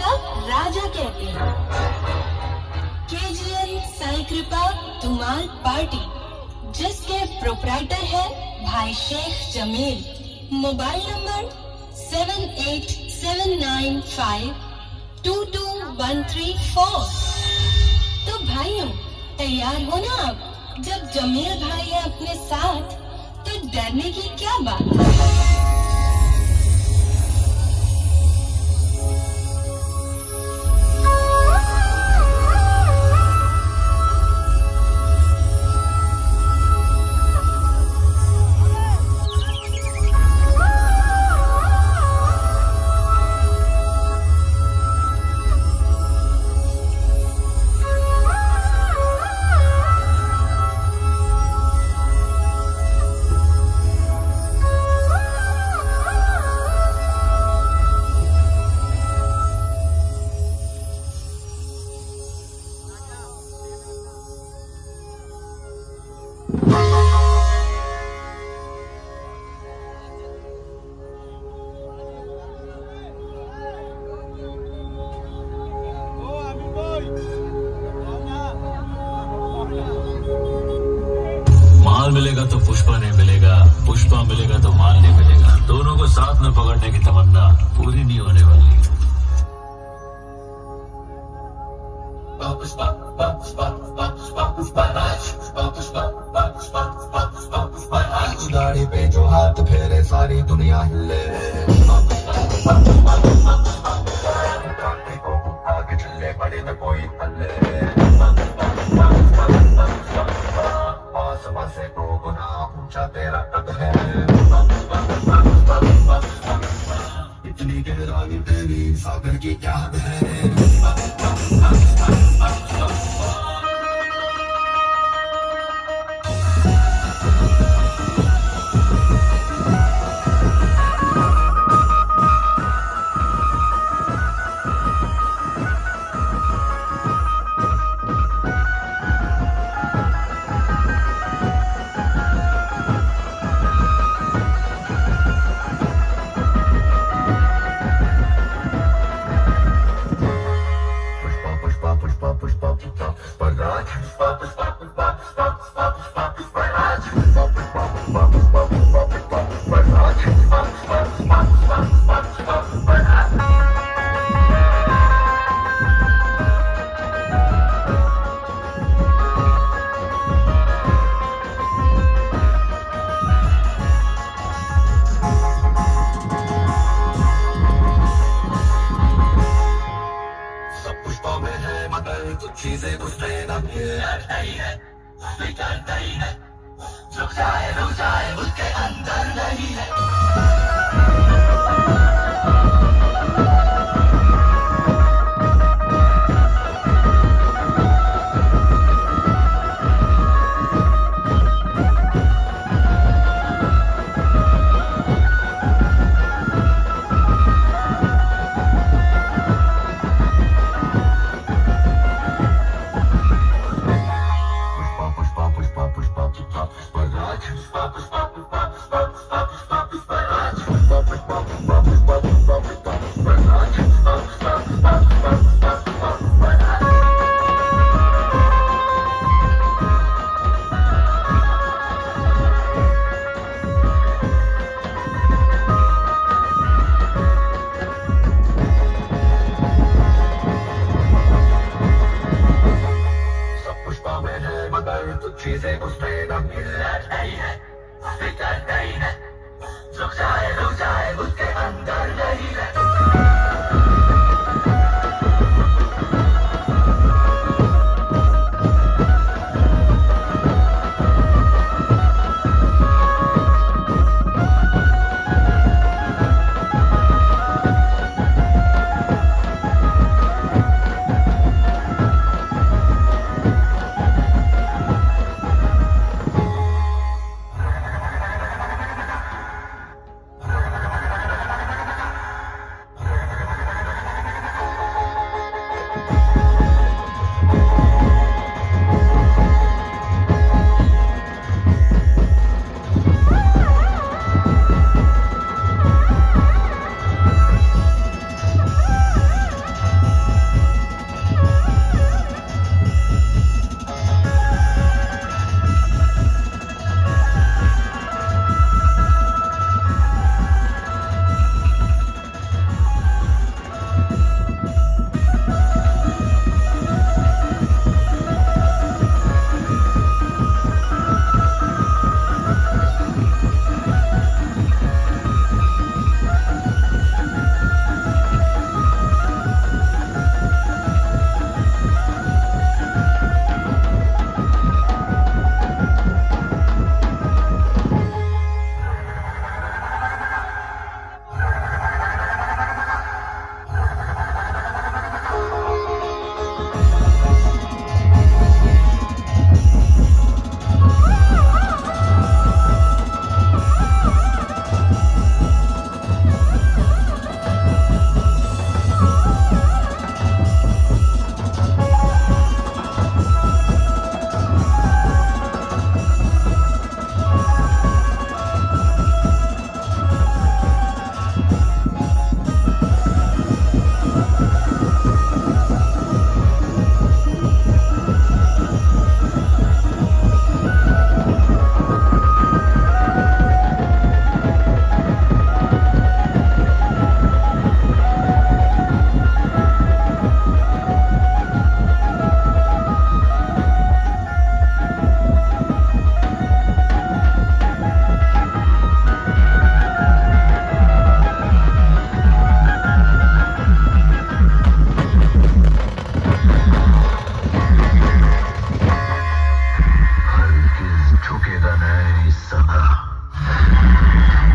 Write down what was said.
का राजा कहते हैं। केजीएन साई कृपा धुमाल पार्टी, जिसके प्रोपराइटर है भाई Sheikh Jameel. Mobile number seven eight seven nine five two two one three four तो भाइयों, तैयार हो ना आप? जब जमील भाई है अपने साथ तो डरने की क्या बात माल मिलेगा तो पुष्पा नहीं मिलेगा पुष्पा मिलेगा तो माल नहीं मिलेगा। दोनों को साथ में पकड़ने की तमन्ना पूरी नहीं होने वाली। गाड़ी पे जो हाथ फेरे सारी दुनिया हिले। आगे चलने पड़े न कोई पल्ले। Bye. नहीं है फिकर नहीं है रुक जाए रुक जाए उसके अंदर नहीं है Fuck. को नहीं है है जाए रुक जाए उसके अंदर नहीं है